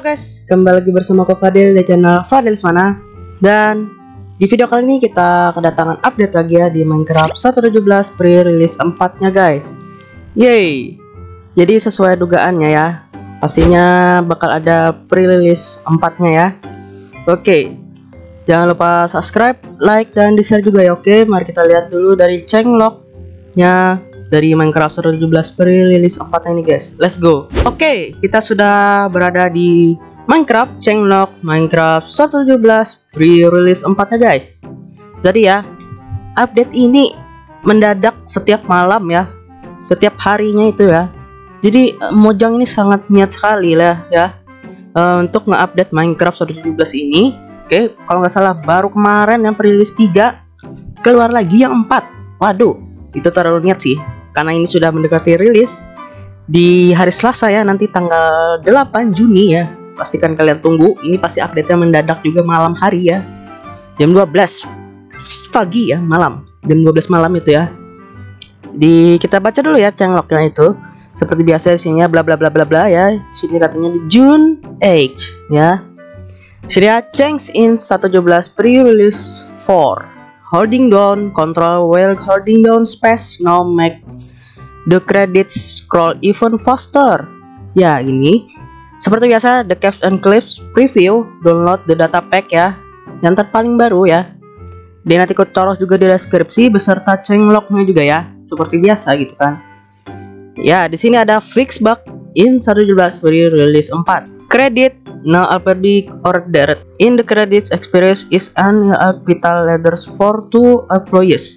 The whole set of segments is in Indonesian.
Halo guys, kembali lagi bersama aku Fadil di channel Fadil Mana Dan di video kali ini kita kedatangan update lagi ya di Minecraft 1.17 pre-release 4 nya guys. Yeay. Jadi sesuai dugaannya ya Pastinya bakal ada pre-release 4 nya ya. Oke. Jangan lupa subscribe, like, dan di share juga ya. Oke Mari kita lihat dulu dari changelog nya dari Minecraft 117 pre-release 4 ini guys. Let's go. Oke, okay, kita sudah berada di Minecraft Changelog Minecraft 117 pre-release 4 nya guys. Jadi ya, update ini mendadak setiap malam ya. Setiap harinya itu ya. Jadi eh, Mojang ini sangat niat sekali lah ya uh, untuk nge-update Minecraft 117 ini. Oke, okay, kalau nggak salah baru kemarin yang pre-release 3 keluar lagi yang 4. Waduh, itu terlalu niat sih karena ini sudah mendekati rilis di hari Selasa ya nanti tanggal 8 Juni ya. Pastikan kalian tunggu ini pasti update-nya mendadak juga malam hari ya. Jam 12 pagi ya malam. Jam 12 malam itu ya. Di kita baca dulu ya changelognya itu. Seperti biasa isinya bla bla bla bla bla ya. Sini katanya di June 8 ya. Sini ya change in 117 pre-release 4 holding down control while holding down space now make the credits scroll even faster. Ya, ini seperti biasa the caps and clips preview download the data pack ya. Yang terpaling baru ya. Dan nanti aku taruh juga di deskripsi beserta changelognya juga ya, seperti biasa gitu kan. Ya, di sini ada fix bug in 117 release 4. Credit now alphabet ordered. In the credits experience is an capital letters for two employees.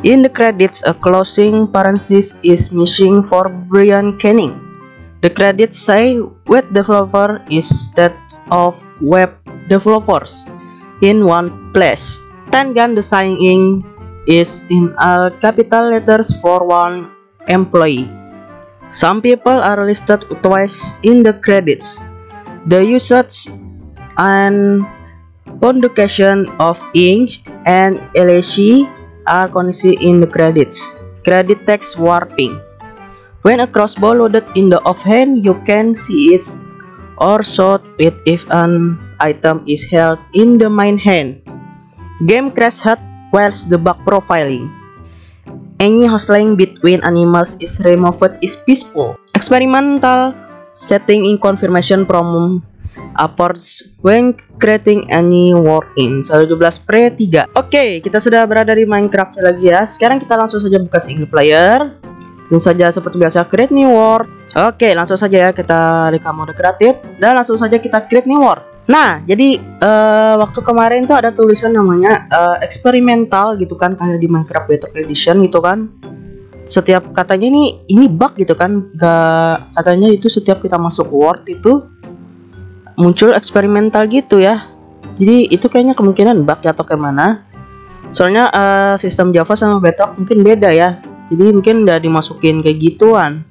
In the credits, a closing parenthesis is missing for Brian Canning. The credits say web developer is that of web developers in one place. Tengan the signing is in all capital letters for one employee. Some people are listed twice in the credits. The usage and punctuation of ink and LAC are considered in the credits. Credit text warping. When a crossbow loaded in the offhand, you can see it or shot it if an item is held in the main hand. Game crash hut whilst the bug profiling. Any hostling between animals is removed is peaceful. Experimental setting in confirmation from Apports when creating any word in. 112 pre 3 Oke kita sudah berada di Minecraft lagi ya. Sekarang kita langsung saja buka single player. Ini saja seperti biasa create new world Oke langsung saja ya kita rekam mode kreatif. Dan langsung saja kita create new world Nah jadi uh, waktu kemarin tuh ada tulisan namanya uh, eksperimental gitu kan Kayak di Minecraft Beta Edition gitu kan. Setiap katanya ini ini bug gitu kan. Gak katanya itu setiap kita masuk word itu muncul eksperimental gitu ya. Jadi itu kayaknya kemungkinan bug atau ke mana soalnya uh, sistem Java sama Bedrock mungkin beda ya. Jadi mungkin udah dimasukin kayak gituan.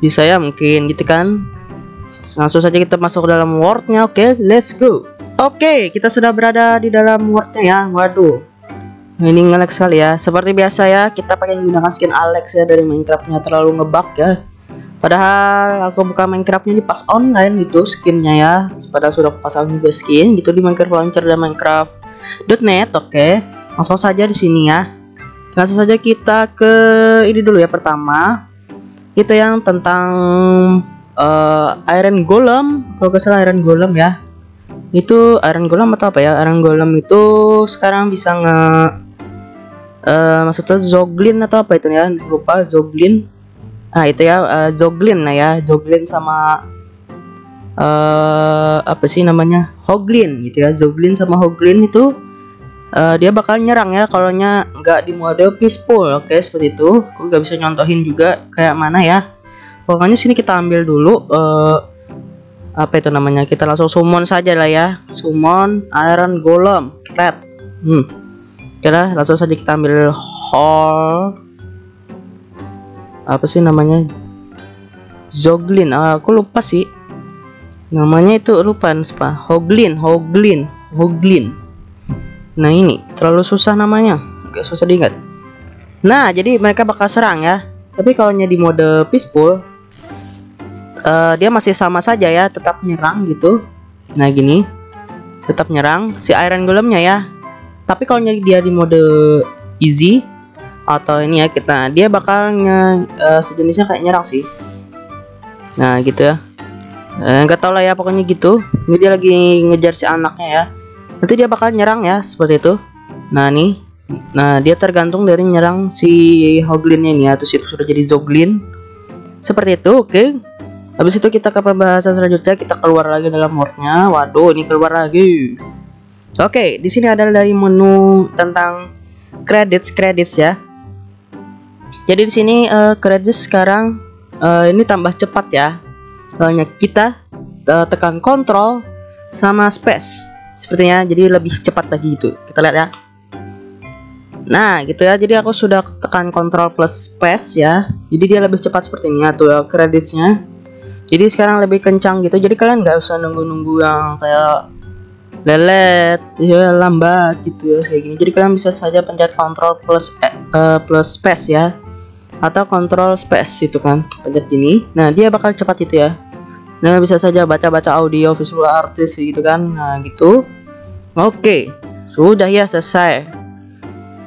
Di saya mungkin gitu kan. Langsung saja kita masuk ke dalam wordnya. Oke okay, let's go. Oke okay, kita sudah berada di dalam wordnya ya. Waduh. Ini ngelag sekali ya. Seperti biasa ya kita pakai menggunakan skin Alex ya. Dari Minecraftnya terlalu ngebug ya Padahal aku buka Minecraftnya di pas online gitu skinnya ya. Padahal sudah aku pasang juga skin gitu di Minecraft Launcher dan Minecraft.net. Oke, okay. langsung saja di sini ya. Langsung saja kita ke ini dulu ya pertama. Itu yang tentang uh, Iron Golem. Kalau nggak salah Iron Golem ya. Itu Iron Golem atau apa ya? Iron Golem itu sekarang bisa nge uh, maksudnya Zoglin atau apa itu ya? Lupa Zoglin Nah itu ya uh, Zoglin nah ya. Zoglin sama uh, apa sih namanya? Hoglin gitu ya. Zoglin sama Hoglin itu uh, dia bakal nyerang ya kalau nya nggak di mode peaceful oke okay, seperti itu. Aku nggak bisa nyontohin juga kayak mana ya. Pokoknya sini kita ambil dulu uh, apa itu namanya? Kita langsung summon saja lah ya. Summon iron golem red. Hmm. Kita langsung saja kita ambil hall apa sih namanya? Zoglin. Ah, aku lupa sih. Namanya itu lupa spa Hoglin Hoglin Hoglin. Nah ini. Terlalu susah namanya. Agak susah diingat. Nah jadi mereka bakal serang ya. Tapi kalau di mode peaceful uh, dia masih sama saja ya. Tetap nyerang gitu. Nah gini. Tetap nyerang si Iron Golemnya ya. Tapi kalau dia di mode easy atau ini ya kita dia bakal nge, uh, sejenisnya kayak nyerang sih. Nah gitu ya. Nggak eh, tau lah ya pokoknya gitu. Ini dia lagi ngejar si anaknya ya. Nanti dia bakal nyerang ya seperti itu. Nah nih. Nah dia tergantung dari nyerang si Hoglinnya ini ya terus itu sudah jadi Zoglin. Seperti itu oke. Okay. habis itu kita ke pembahasan selanjutnya kita keluar lagi dalam mode-nya. Waduh ini keluar lagi. Oke okay, di sini adalah dari menu tentang credits credits ya jadi di sini uh, credits sekarang uh, ini tambah cepat ya. Soalnya kita uh, tekan kontrol sama space. Sepertinya jadi lebih cepat lagi itu kita lihat ya. Nah gitu ya. Jadi aku sudah tekan kontrol plus space ya. Jadi dia lebih cepat seperti ini ya kreditnya. Jadi sekarang lebih kencang gitu. Jadi kalian nggak usah nunggu-nunggu yang kayak lelet ya lambat gitu ya kayak gini. Jadi kalian bisa saja pencet kontrol plus eh, uh, plus space ya atau kontrol space itu kan pencet ini. Nah dia bakal cepat itu ya. Nah bisa saja baca-baca audio visual artis gitu kan. Nah gitu. Oke. Sudah ya selesai.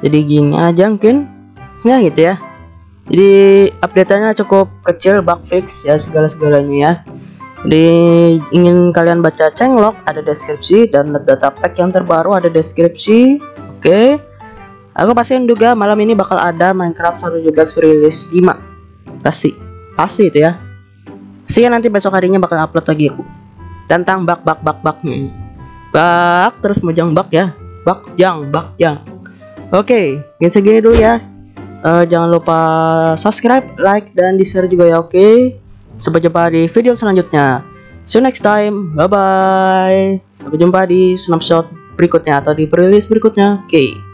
Jadi gini aja mungkin. Ya gitu ya. Jadi update-nya cukup kecil bug fix ya segala-segalanya ya. Jadi ingin kalian baca cenglok ada deskripsi. Dan data pack yang terbaru ada deskripsi. Oke Aku pasti duga malam ini bakal ada Minecraft 1.17 release 5 Pasti Pasti itu ya ya nanti besok harinya bakal upload lagi aku. Tentang bak bak bak baknya. Bak terus mojang bak ya. Bak jang bak jang. Oke, okay, segini dulu ya. Uh, jangan lupa subscribe, like, dan di share juga ya. Oke. Okay? Sampai jumpa di video selanjutnya. See you next time. Bye bye. Sampai jumpa di snapshot berikutnya atau di playlist berikutnya. Oke. Okay.